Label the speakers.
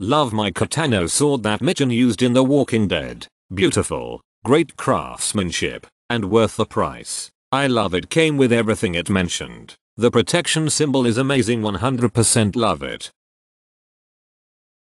Speaker 1: Love my Katana sword that Michonne used in The Walking Dead. Beautiful, great craftsmanship, and worth the price. I love it came with everything it mentioned. The protection symbol is amazing 100% love it.